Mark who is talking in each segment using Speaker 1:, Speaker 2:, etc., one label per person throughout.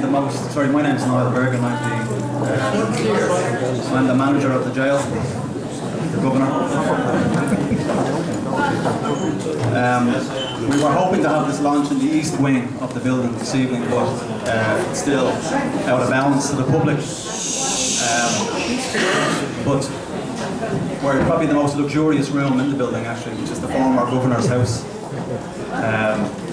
Speaker 1: the most. Sorry, my name's Niall Bergin. I'm the uh, I'm the manager of the jail, the governor. Um, we were hoping to have this launch in the east wing of the building this evening, but uh, still out of bounds to the public. Um, but we're probably the most luxurious room in the building actually, which is the former governor's house. Um,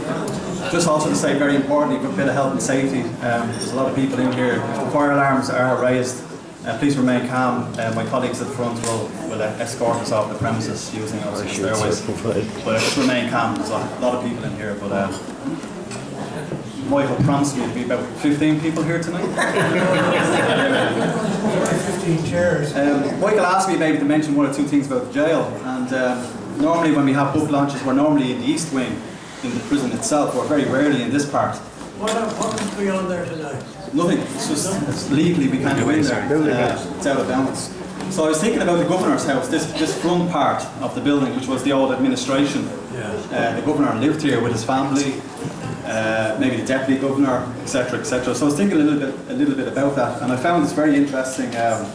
Speaker 1: just also to say very importantly for a bit of health and safety, um, there's a lot of people in here. Fire alarms are raised. Uh, please remain calm. Uh, my colleagues at the front will, will uh, escort us off the premises using our stairways. But just remain calm. There's a lot of people in here. But uh, Michael promised me to be about 15 people here tonight.
Speaker 2: 15 chairs.
Speaker 1: Um, Michael asked me maybe to mention one or two things about the jail. And um, normally when we have book launches, we're normally in the east wing in the prison itself. We're very rarely in this part.
Speaker 2: What, what is going on there tonight?
Speaker 1: Nothing. It's just it's legally we can't go in there. Uh, it's out of bounds. So I was thinking about the governor's house, this this front part of the building, which was the old administration.
Speaker 2: Yeah.
Speaker 1: Uh, the governor lived here with his family, uh, maybe the deputy governor, etc., etc. So I was thinking a little bit a little bit about that, and I found this very interesting um,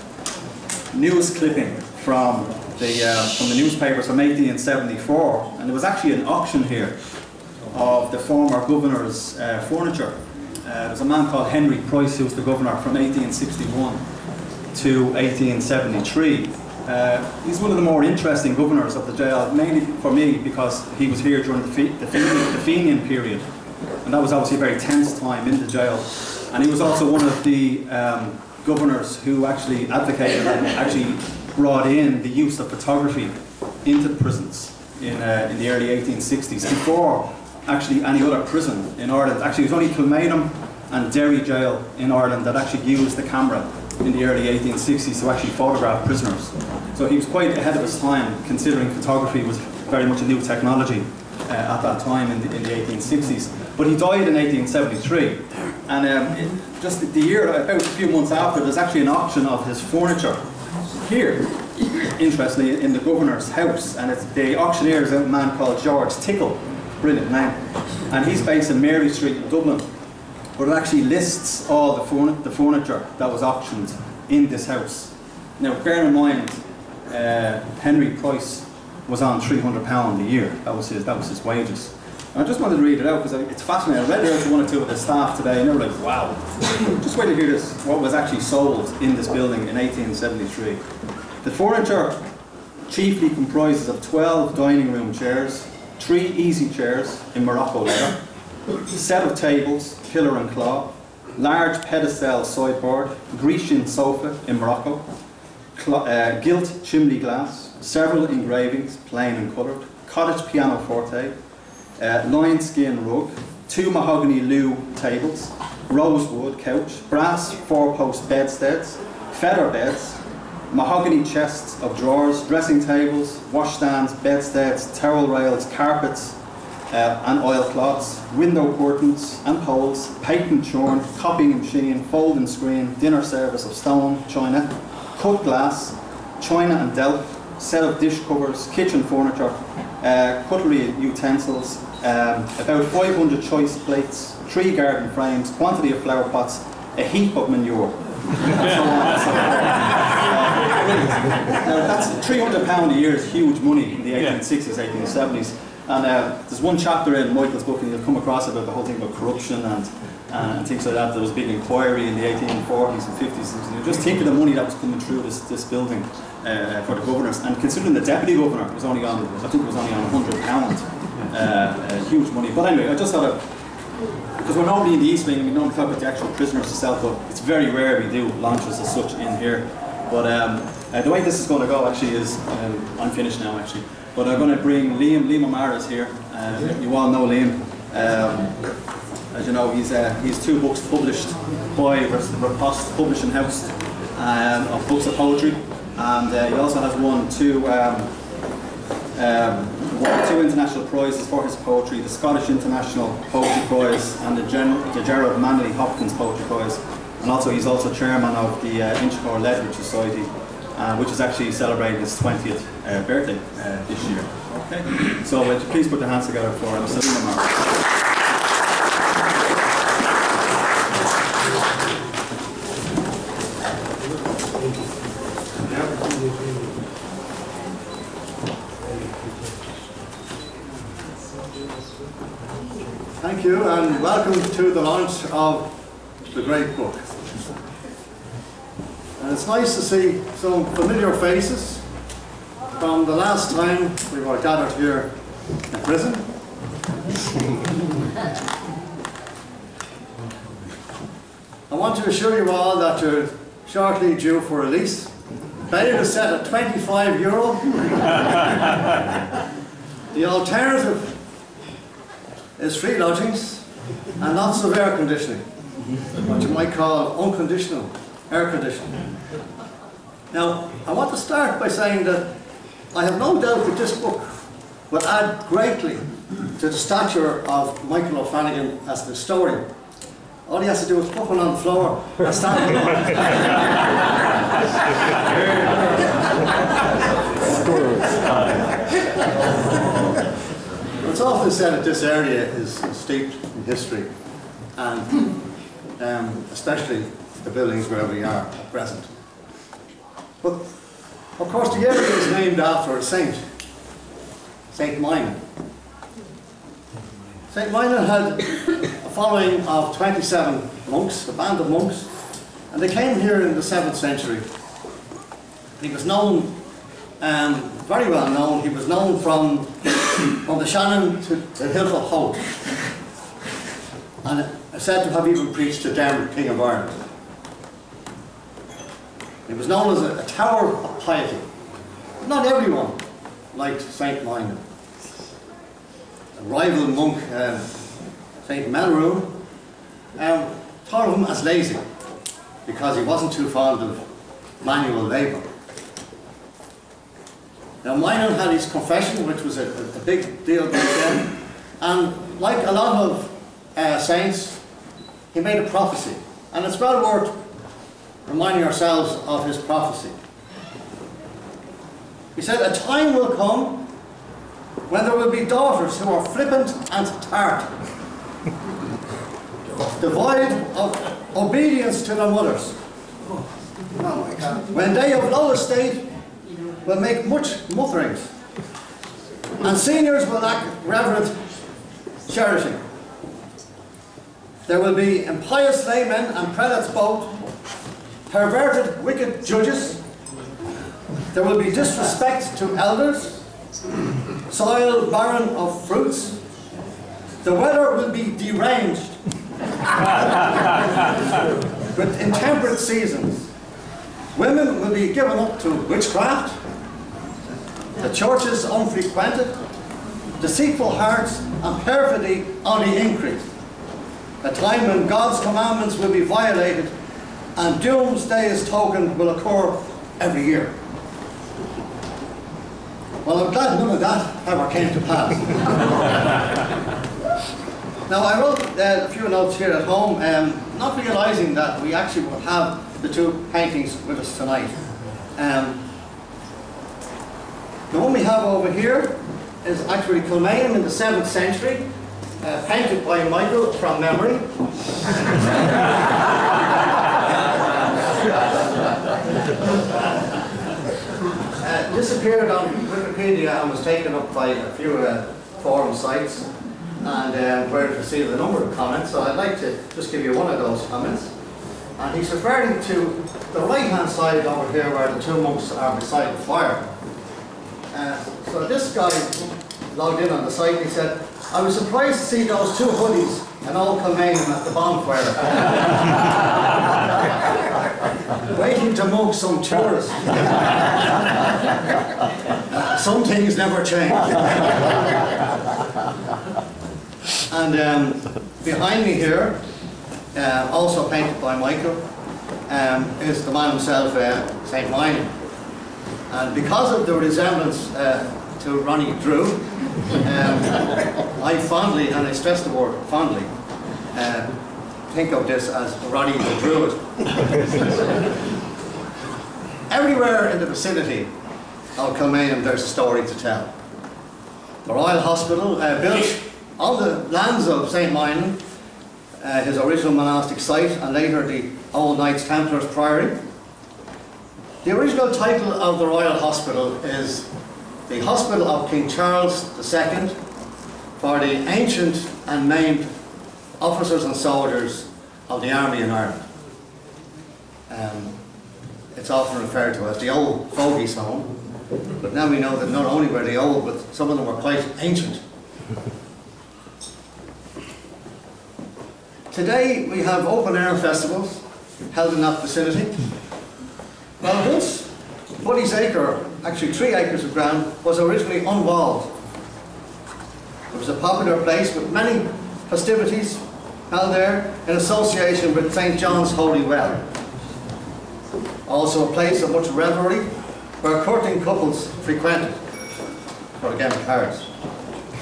Speaker 1: news clipping from the uh, from the newspapers from 1874, and there was actually an auction here of the former governor's uh, furniture. Uh, there's a man called Henry Price who was the governor from 1861 to 1873. Uh, he's one of the more interesting governors of the jail, mainly for me because he was here during the, Fe the, Fenian, the Fenian period, and that was obviously a very tense time in the jail. And he was also one of the um, governors who actually advocated and actually brought in the use of photography into the prisons in, uh, in the early 1860s, before actually any other prison in Ireland. Actually, it was only Kilmainham and Derry Jail in Ireland that actually used the camera in the early 1860s to actually photograph prisoners. So he was quite ahead of his time, considering photography was very much a new technology uh, at that time in the, in the 1860s. But he died in 1873, and um, just the year, about a few months after, there's actually an auction of his furniture here, interestingly, in the governor's house, and it's, the auctioneer is a man called George Tickle, brilliant name, and he's based in Mary Street Dublin but it actually lists all the, furn the furniture that was auctioned in this house. Now, bear in mind, uh, Henry Price was on £300 a year. That was his, that was his wages. And I just wanted to read it out because it's fascinating. I read it out to one or two of the staff today and they were like, wow. just wait to hear this, what was actually sold in this building in 1873. The furniture chiefly comprises of 12 dining room chairs, three easy chairs in Morocco leather, set of tables, pillar and claw, large pedestal sideboard, Grecian sofa in Morocco, uh, gilt chimney glass, several engravings, plain and coloured, cottage piano forte, uh, lion skin rug, two mahogany loo tables, rosewood couch, brass four-post bedsteads, feather beds, mahogany chests of drawers, dressing tables, washstands, bedsteads, towel rails, carpets, uh, and oilcloths, window curtains and poles, patent churn, copying machine, folding screen, dinner service of stone, china, cut glass, china and delf, set of dish covers, kitchen furniture, uh, cutlery utensils, um, about 500 choice plates, three garden frames, quantity of flower pots, a heap of manure. That's £300 a year is huge money in the 1860s, 1870s. And uh, there's one chapter in Michael's book, and you'll come across about the whole thing about corruption and, and things like that. There was a big inquiry in the 1840s and 50s. And just think of the money that was coming through this, this building uh, for the governors. And considering the deputy governor was only on, I think it was only on 100 pounds, uh, uh, huge money. But anyway, I just thought of, because we're normally in the East Wing and we normally talk about the actual prisoners itself, but it's very rare we do launches as such in here. But um, uh, the way this is going to go actually is, um, I'm finished now actually. But I'm going to bring Liam, Liam O'Meara is here. Um, you all know Liam. Um, as you know, he's, uh, he's two books published by Riposte Publishing House um, of books of poetry. And uh, he also has won two, um, um, won two international prizes for his poetry, the Scottish International Poetry Prize and the, Gen the Gerard Manley Hopkins Poetry Prize. And also he's also chairman of the uh, Inchicore Society uh, which is actually celebrating its 20th uh, birthday uh, this year. Okay, so uh, please put your hands together for Selena Mark.
Speaker 3: Thank you and welcome to the launch of the great book. And it's nice to see some familiar faces from the last time we were gathered here in prison. I want to assure you all that you're shortly due for release. Bail is set at 25 euro. the alternative is free lodgings and lots of air conditioning, what you might call unconditional air conditioning. Now, I want to start by saying that I have no doubt that this book will add greatly to the stature of Michael O'Flanagan as an historian. All he has to do is put one on the floor and stand. It's often said that this area is steeped in history, and um, especially the buildings where we are at present. But of course, the area is named after a saint, Saint Minon. Saint Minon had a following of 27 monks, a band of monks, and they came here in the 7th century. He was known, um, very well known, he was known from, from the Shannon to the Hill of Hope. And said to have even preached to Dermot, King of Ireland. He was known as a, a tower of piety. But Not everyone liked Saint Minon. A rival monk, uh, Saint Maelruain, um, thought of him as lazy because he wasn't too fond of manual labour. Now Minon had his confession, which was a, a big deal back then, and like a lot of uh, saints, he made a prophecy. And it's well worth reminding ourselves of his prophecy. He said, a time will come when there will be daughters who are flippant and tart, devoid of obedience to their mothers. When they of low estate will make much mutterings, and seniors will lack reverent charity. There will be impious laymen and prelates both, perverted wicked judges, there will be disrespect to elders, soil barren of fruits, the weather will be deranged with intemperate seasons. Women will be given up to witchcraft, the churches unfrequented, deceitful hearts and perfidy on the increase. A time when God's commandments will be violated and doomsday's token will occur every year. Well, I'm glad none of that ever came to pass. now, I wrote uh, a few notes here at home, um, not realising that we actually would have the two paintings with us tonight. Um, the one we have over here is actually Kilmainham in the 7th century, uh, painted by Michael from memory. uh, this appeared on Wikipedia and was taken up by a few uh, forum sites and uh, where it received a number of comments. So I'd like to just give you one of those comments. And he's referring to the right hand side over here where the two monks are beside the fire. Uh, so this guy logged in on the site and he said, I was surprised to see those two hoodies and all Kilmainham at the bonfire. Waiting to mug some tourists. some things never change. and um, behind me here, uh, also painted by Michael, um, is the man himself, uh, St. Minon. And because of the resemblance uh, to Ronnie Drew, um, I fondly, and I stress the word fondly, uh, think of this as Ronnie the Druid. everywhere in the vicinity of Kilmainham there's a story to tell. The Royal Hospital, uh, built on the lands of St. Minin, uh, his original monastic site, and later the Old Knights Templars Priory. The original title of the Royal Hospital is the Hospital of King Charles II for the ancient and maimed officers and soldiers of the Army in Ireland. Um, it's often referred to as the old fogies home, but now we know that not only were they old, but some of them were quite ancient. Today we have open air festivals held in that vicinity. Well, once Bully's Acre, actually three acres of ground, was originally unwalled. It was a popular place with many festivities held there in association with St. John's Holy Well. Also a place of much revelry where courting couples frequented for a game of cards.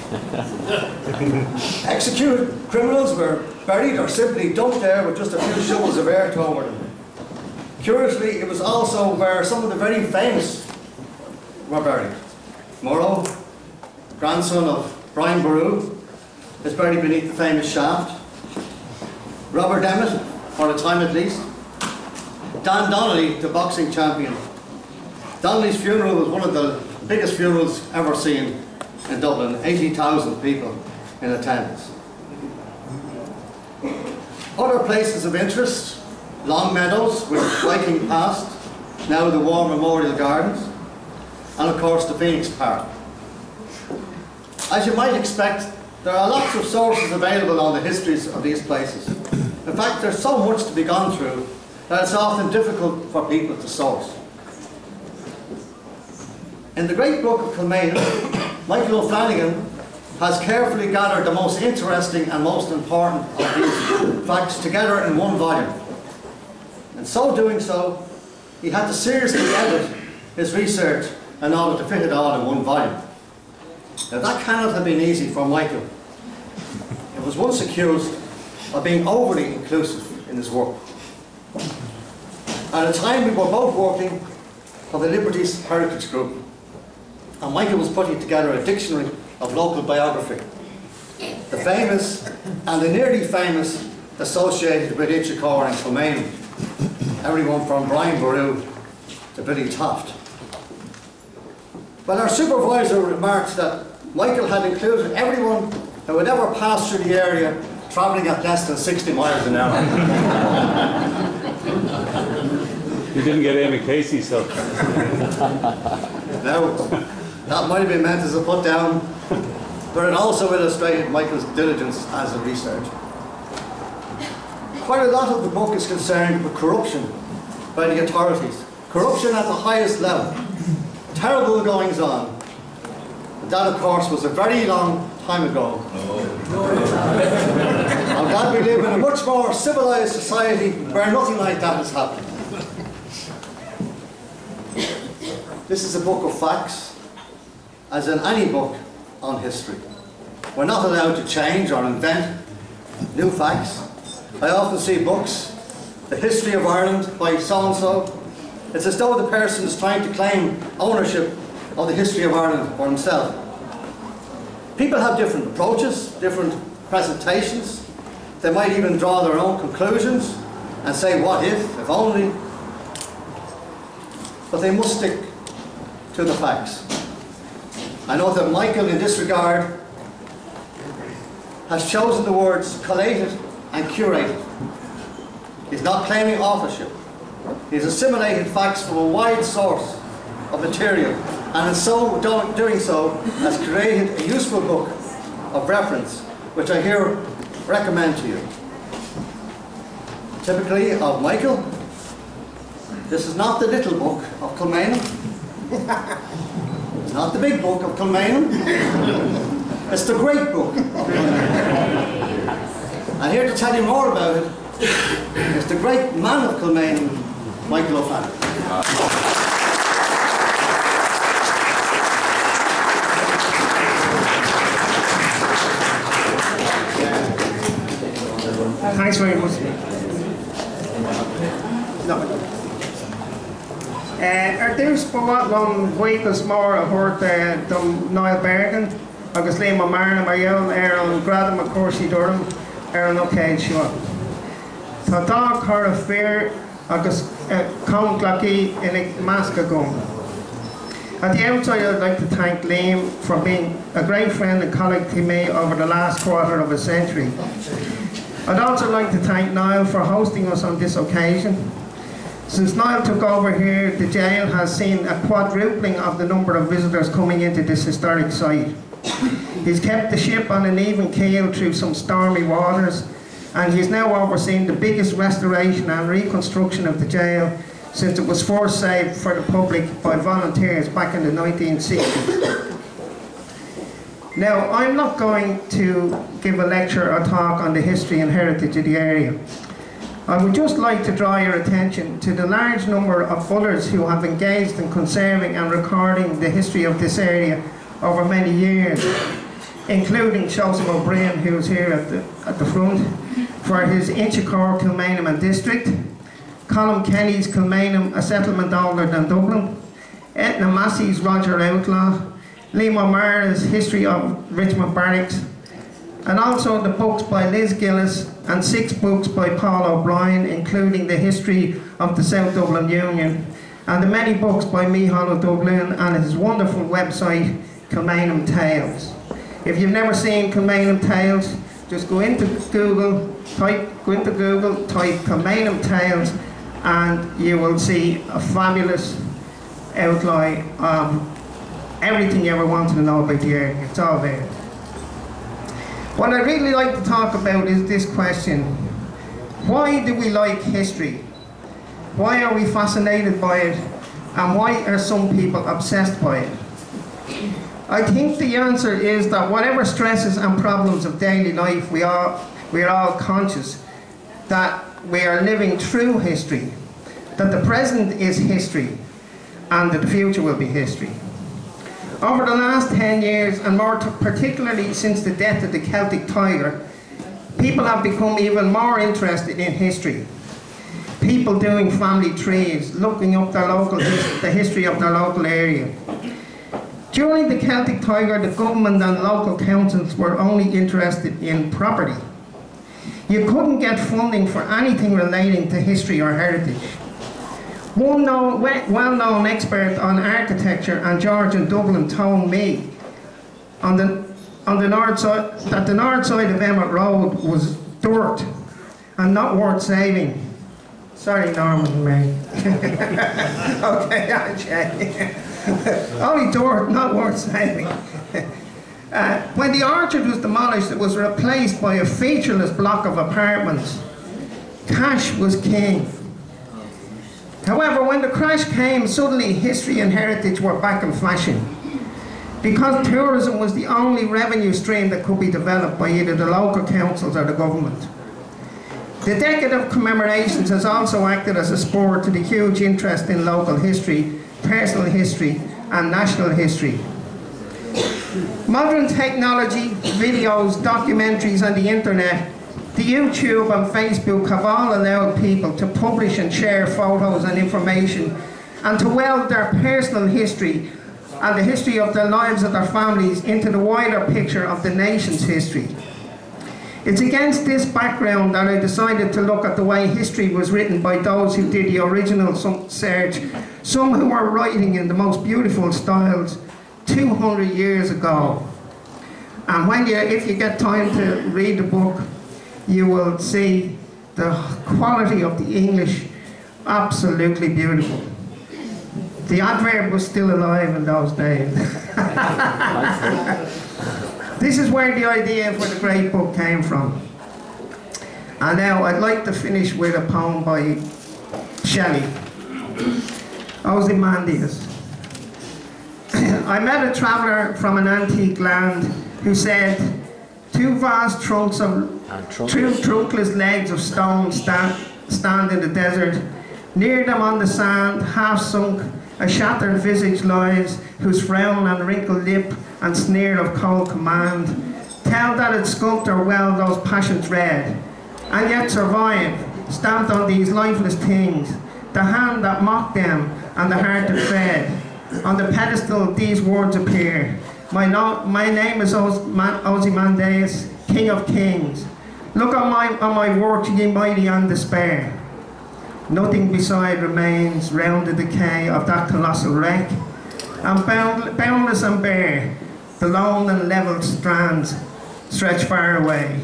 Speaker 3: Executed criminals were buried or simply dumped there with just a few shovels of earth over them. Curiously, it was also where some of the very famous were buried. Morrow, grandson of Brian Boru, is buried beneath the famous shaft. Robert Emmet, for a time at least. Dan Donnelly, the boxing champion. Donnelly's funeral was one of the biggest funerals ever seen in Dublin, 80,000 people in attendance. Other places of interest, Long Meadows with Viking Past, now the War Memorial Gardens, and of course the Phoenix Park. As you might expect, there are lots of sources available on the histories of these places. In fact, there's so much to be gone through that it's often difficult for people to source. In the great book of Kilmainham, Michael O'Flanagan has carefully gathered the most interesting and most important of these facts together in one volume. In so doing so, he had to seriously edit his research in order to fit it all in one volume. Now that cannot have been easy for Michael. He was once accused of being overly inclusive in his work. At a time we were both working for the Liberties Heritage Group, and Michael was putting together a dictionary of local biography. The famous and the nearly famous associated with Inchicore and Kilmainham. Everyone from Brian Boru to Billy Toft. But our supervisor remarked that Michael had included everyone who had ever passed through the area travelling at less than 60 miles an hour.
Speaker 4: You didn't get Amy Casey, so.
Speaker 3: Now, that might have been meant as a put down, but it also illustrated Michael's diligence as a researcher. Quite a lot of the book is concerned with corruption by the authorities. Corruption at the highest level. Terrible goings on. But that, of course, was a very long time ago. Oh. I'm glad we live in a much more civilized society where nothing like that has happened. This is a book of facts, as in any book on history. We're not allowed to change or invent new facts. I often see books, The History of Ireland by so-and-so. It's as though the person is trying to claim ownership of the history of Ireland for himself. People have different approaches, different presentations. They might even draw their own conclusions and say, what if, if only. But they must stick to the facts. I know that Michael, in this regard, has chosen the words collated and curated. He's not claiming authorship. He's assimilated facts from a wide source of material and in so doing so has created a useful book of reference which I here recommend to you. Typically of Michael, this is not the little book of Kilmainham. It's not the big book of Kilmainham. It's the great book. And here to tell you more about it is the great man of Kilmainham, Michael O'Flanagan.
Speaker 5: Thanks very much. No. Eh, er ar dús bhán bhuichas mór a thuirt eh, dom Niall Bergin agus lé mar marna marall ar er an gradam a cuasaí dom ar er an ócéid seo. Tá dá chu a fér agus eh, comglaí ina másca gom. At the outset, I'd like to thank Liam for being a great friend and colleague to me over the last quarter of a century. I'd also like to thank Niall for hosting us on this occasion. Since Niall took over here, the jail has seen a quadrupling of the number of visitors coming into this historic site. He's kept the ship on an even keel through some stormy waters, and he's now overseen the biggest restoration and reconstruction of the jail since it was first saved for the public by volunteers back in the 1960s. Now, I'm not going to give a lecture or talk on the history and heritage of the area. I would just like to draw your attention to the large number of others who have engaged in conserving and recording the history of this area over many years, including Joseph O'Brien, who's here at the, at the front, for his Inchicore, Kilmainham and District, Colm Kenny's Kilmainham, a settlement older than Dublin, Eithne Massey's Roger Outlaw, Liam O'Meara's History of Richmond Barracks, and also the books by Liz Gillis and six books by Paul O'Brien, including the history of the South Dublin Union, and the many books by Micheál Ó Doibhilín and his wonderful website, Kilmainham Tales. If you've never seen Kilmainham Tales, just go into Google, type, go into Google, type Kilmainham Tales, and you will see a fabulous outline of everything you ever wanted to know about the area. It's all there. What I'd really like to talk about is this question. Why do we like history? Why are we fascinated by it? And why are some people obsessed by it? I think the answer is that whatever stresses and problems of daily life we are, we are all conscious that we are living through history, that the present is history, and that the future will be history. Over the last 10 years, and more particularly since the death of the Celtic Tiger, people have become even more interested in history. People doing family trees, looking up their local the history of their local area. During the Celtic Tiger, the government and local councils were only interested in property. You couldn't get funding for anything relating to history or heritage. One well-known expert on architecture and George Georgian Dublin told me on the, on the north side, that the north side of Emmet Road was dirt and not worth saving. Sorry, Norman Mary. okay, check. Only door, not worth saving. Uh, when the orchard was demolished, it was replaced by a featureless block of apartments. Cash was king. However, when the crash came, suddenly history and heritage were back in fashion. Because tourism was the only revenue stream that could be developed by either the local councils or the government. The decade of commemorations has also acted as a spur to the huge interest in local history, personal history and national history. Modern technology, videos, documentaries and the internet the YouTube and Facebook have all allowed people to publish and share photos and information and to weld their personal history and the history of their lives and their families into the wider picture of the nation's history. It's against this background that I decided to look at the way history was written by those who did the original search, some who were writing in the most beautiful styles 200 years ago. And when you, if you get time to read the book, you will see the quality of the English absolutely beautiful. The adverb was still alive in those days. this is where the idea for the great book came from. And now I'd like to finish with a poem by Shelley, Ozymandias. I met a traveller from an antique land who said, two vast trunks of two trunkless legs of stone stand, stand in the desert. Near them on the sand, half sunk, a shattered visage lies, whose frown and wrinkled lip and sneer of cold command tell that its sculptor well those passions read, and yet survive, stamped on these lifeless things, the hand that mocked them and the heart that fed. On the pedestal, these words appear. My, no, my name is Oz- Man- Ozymandias, King of Kings. Look on my, on my works, ye mighty and despair. Nothing beside remains round the decay of that colossal wreck. And bound, boundless and bare, the lone and level strands stretch far away.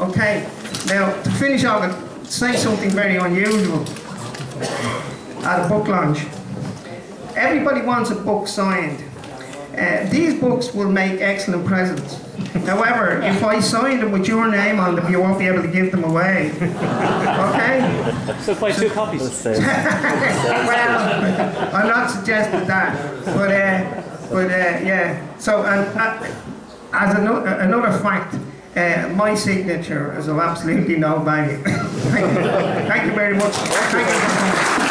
Speaker 5: Okay, now to finish off, say something very unusual at a book launch. Everybody wants a book signed. Uh, these books will make excellent presents. However, if I sign them with your name on them, you won't be able to give them away. Okay?
Speaker 4: So buy two copies.
Speaker 5: well, I'm not suggesting that, but uh, but uh, yeah. So and uh, as ano- another fact, uh, my signature is of absolutely no value. Thank you. Thank you very much.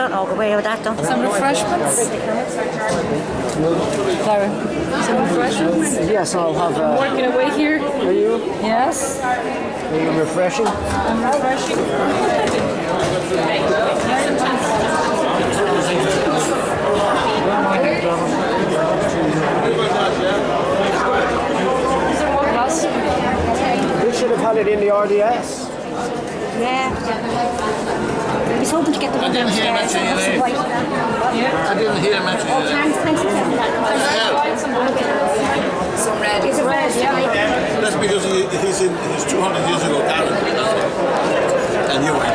Speaker 6: Hey, how'd you get all away with that done? Some refreshments. Sorry. Some refreshments.
Speaker 7: Yes, I'll have a.
Speaker 6: Working away here.
Speaker 7: Are you?
Speaker 6: Yes.
Speaker 7: Are you refreshing?
Speaker 6: I'm refreshing.
Speaker 7: We should have had it in the RDS.
Speaker 6: Yeah was hoping to get the one downstairs.
Speaker 8: I didn't hear much of
Speaker 6: that.
Speaker 8: I didn't hear much of that.
Speaker 6: Thanks for that. Some red. Is it red, yeah.
Speaker 8: That's because he, he's in his 200 years ago garden. And you went.